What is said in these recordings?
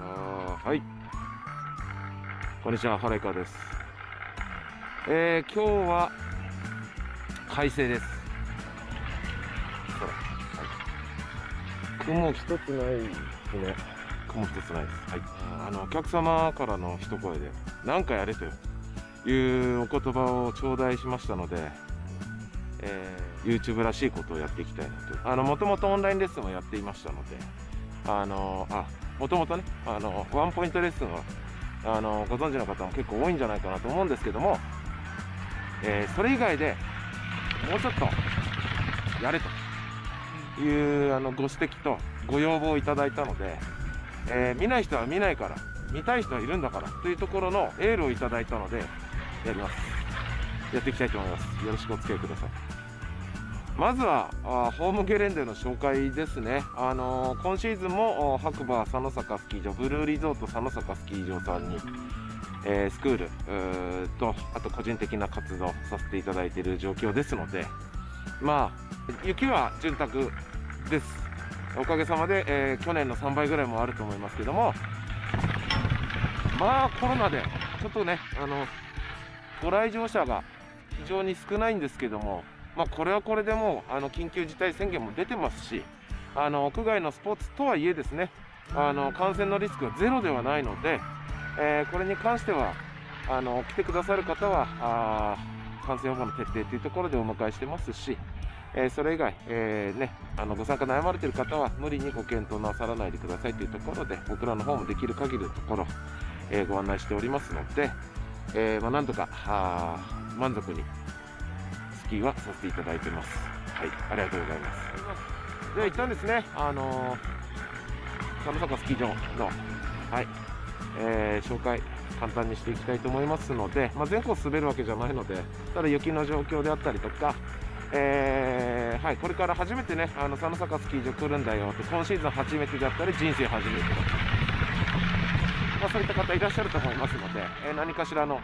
あーはい。こんにちは原井川です。えー、今日は快晴です。空、はい、雲一つないですね。雲一つないです。はい。あのお客様からの一声で何かやれというお言葉を頂戴しましたので、えー、YouTube らしいことをやっていきたいなと。あのもともとオンラインレッスンをやっていましたのであのあもともとねあのワンポイントレッスンはあのご存知の方も結構多いんじゃないかなと思うんですけども、えー、それ以外でもうちょっとやれというあのご指摘とご要望をいただいたので、えー、見ない人は見ないから見たい人はいるんだからというところのエールをいただいたのでやります。やっていきたいと思います。よろしくお付き合いくださいまずはあホームゲレンデの紹介ですね、あのー、今シーズンも白馬佐野坂スキー場ブルーリゾート佐野坂スキー場さんに、えー、スクールとあと個人的な活動させていただいている状況ですのでまあ雪は潤沢です。おかげさまで、えー、去年の3倍ぐらいもあると思いますけどもまあコロナでちょっとねあのご来場者が非常に少ないんですけどもまあ、これはこれでもうあの緊急事態宣言も出てますしあの屋外のスポーツとはいえですねあの感染のリスクはゼロではないので、えー、これに関してはあの来てくださる方はあ感染予防の徹底というところでお迎えしてますし、えー、それ以外、えー、ね、あのご参加悩まれている方は無理にご検討なさらないでくださいというところで僕らの方もできる限りのところ、えご案内しておりますので、えまあ、なんとか満足にキーはさせていただいてます。はい、ありがとうございます。では一旦ですね、あのー、佐野坂スキー場の、はい、えー、紹介、簡単にしていきたいと思いますので、まあ、全校滑るわけじゃないので、ただ雪の状況であったりとか、えー、はい、これから初めてね、あの佐野坂スキー場来るんだよって、今シーズン初めてだったり、人生初めてだったり、まあ、そういった方いらっしゃると思いますので、えー、何かしらの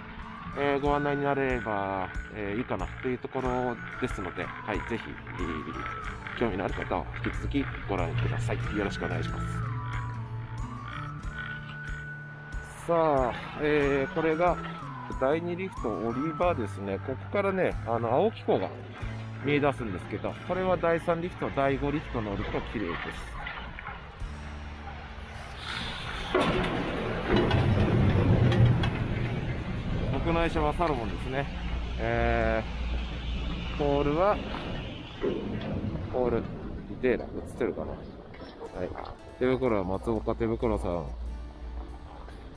えー、ご案内になれば、えー、いいかなというところですので、はい、ぜひ、えー、興味のある方は引き続きご覧ください。よろしくお願いします。さあ、えー、これが第2リフト降り場ですね。ここからね、あの、青木湖が見え出すんですけど、これは第3リフト、第5リフト乗ると綺麗です。僕の愛車はサロモンですね。えー、ポールは、ポール、リテーラ、映ってるかな。はい。手袋は松岡手袋さん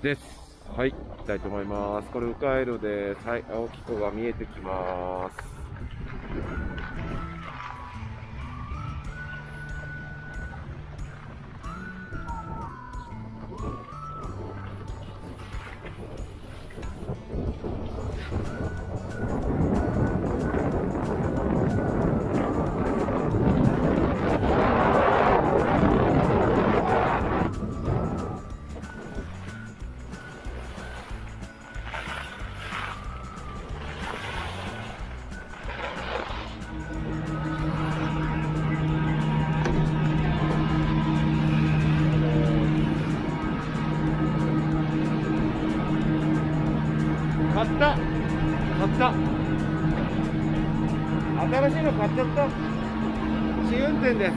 です。はい、行きたいと思います。これ、迂回路です。はい、青木湖が見えてきます。買った。買った。新しいの買っちゃった。試運転です。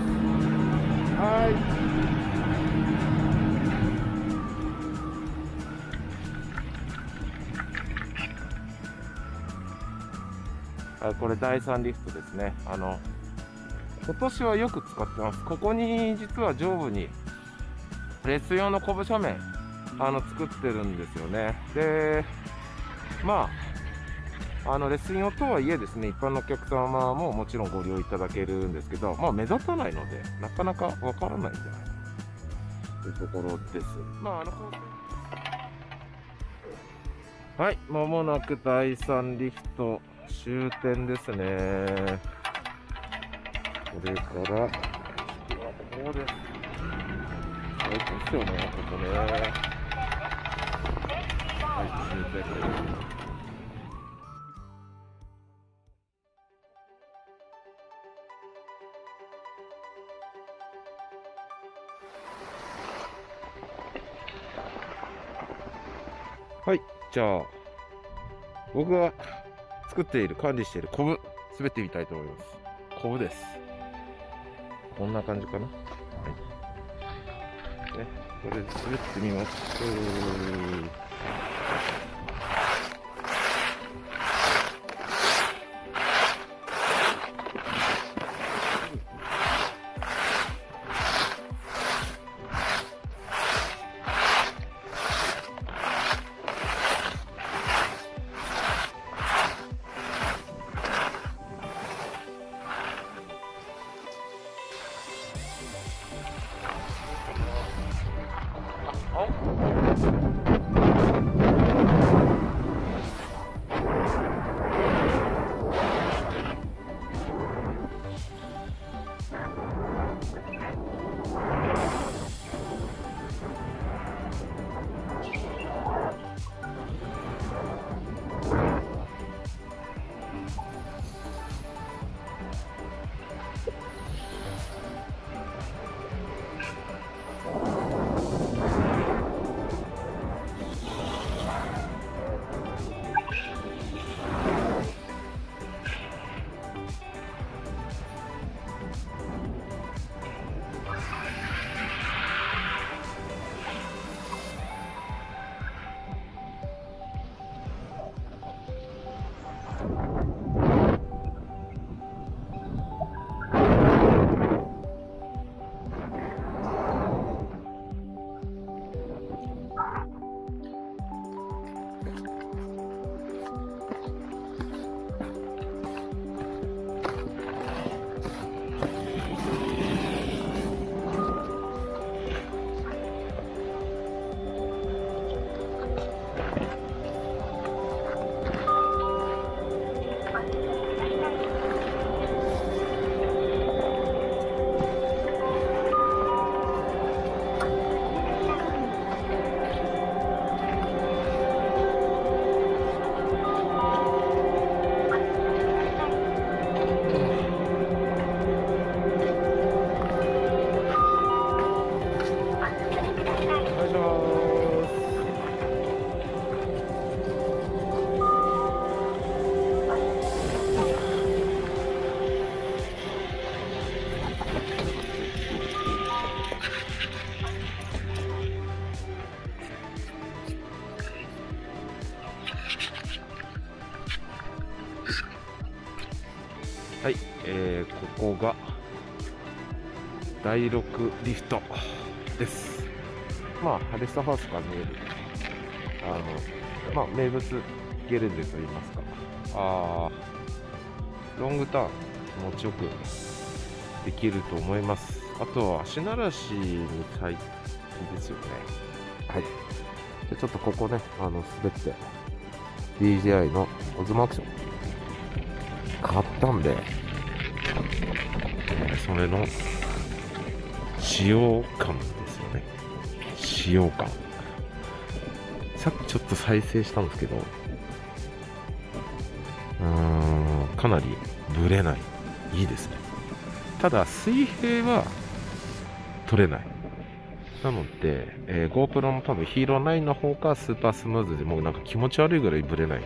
はい。あこれ第3リフトですね。あの今年はよく使ってます。ここに実は上部にレス用のコブ斜面あの作ってるんですよね。でまああのレッスン用とはいえですね、一般のお客様ももちろんご利用いただけるんですけど、まあ目立たないので、なかなかわからないんじゃないというところです。まああのはい、まもなく第3リフト終点ですね。これから、ここです。最高ですよね、ここね。はい。じゃあ、僕が作っている、管理しているコブ、滑ってみたいと思います。コブです。こんな感じかな？はい。ね、これで滑ってみます。えー、ここが第6リフトです。まあハ、レストハウスから見える、あの、まあ、名物ゲレンデといいますか、あーロングターン気持ちよくできると思います。あとは足慣らしに最適ですよね。はい。じゃちょっとここね、あの、滑って、DJI のオズマアクション買ったんで、それの使用感ですよね。使用感。さっきちょっと再生したんですけど、うーん、かなりブレない。いいですね。ただ、水平は取れない。なので、えー GoPro の多分ヒーロー9の方がスーパースムーズでもうなんか気持ち悪いぐらいブレない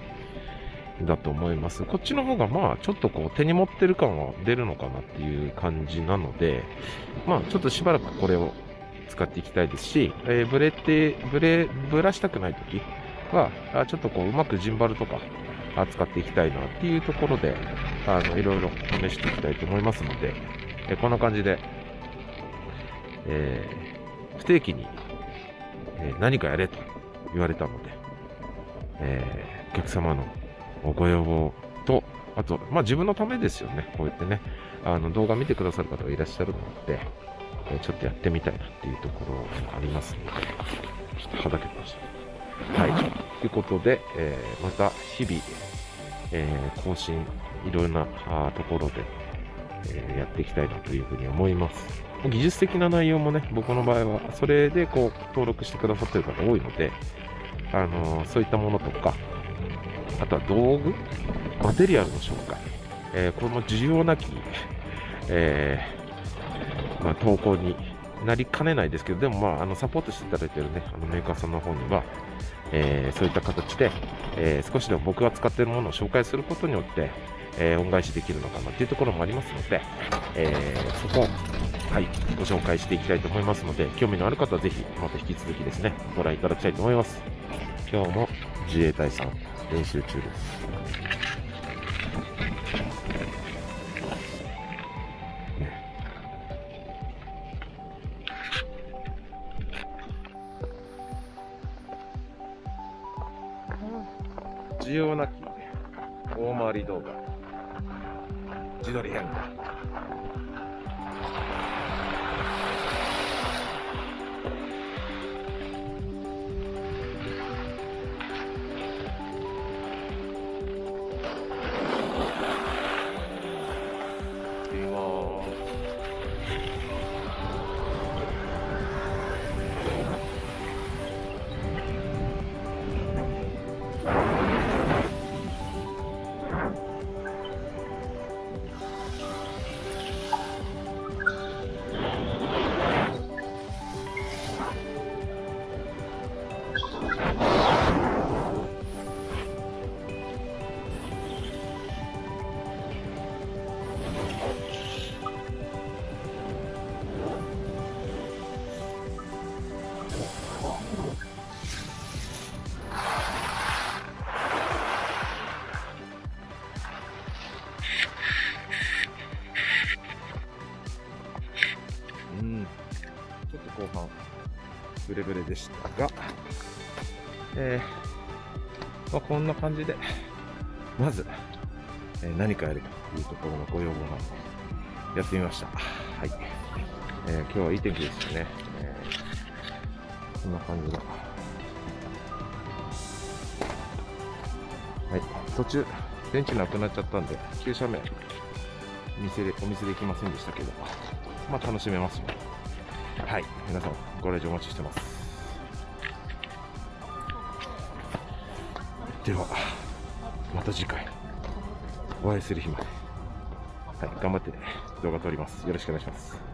だと思います。こっちの方がまあちょっとこう手に持ってる感は出るのかなっていう感じなので、まあちょっとしばらくこれを使っていきたいですし、えーブレて、ブレ、ブラしたくない時は、あちょっとこううまくジンバルとかあ使っていきたいなっていうところで、あの、いろいろ試していきたいと思いますので、えこんな感じで、えー不定期に、え何かやれと言われたので、えーお客様のご要望と、あと、まあ自分のためですよね。こうやってね、あの動画見てくださる方がいらっしゃるので、ちょっとやってみたいなっていうところがありますので、ちょっとはだけてました。はい。ということで、えーまた日々、えー更新、いろんなところで、えーやっていきたいなというふうに思います。技術的な内容もね、僕の場合は、それでこう、登録してくださってる方多いので、あのそういったものとか、あとは道具、マテリアルの紹介、えーこの需要なき、えーまあ、投稿に、なりかねないですけど、でもまあ、あのサポートしていただいているね、あのメーカーさんの方には、えーそういった形で、え少しでも僕が使っているものを紹介することによって、え恩返しできるのかなっていうところもありますので、えそこ、はい、ご紹介していきたいと思いますので、興味のある方はぜひ、また引き続きですね、ご覧いただきたいと思います。今日も自衛隊さん、練習中です。需要なき大回り動画。自撮り変更ちょっと後半ブレブレでしたが、えーまあ、こんな感じでまず、えー何かやるというところのご要望なのでやってみました。はい、えー今日はいい天気ですよね、えーこんな感じの。はい。途中電池なくなっちゃったんで急斜面店でお店できませんでしたけどまあ楽しめますよ。はい皆さんご来場お待ちしてます。ではまた次回お会いする日まで。はい頑張って動画撮ります。よろしくお願いします。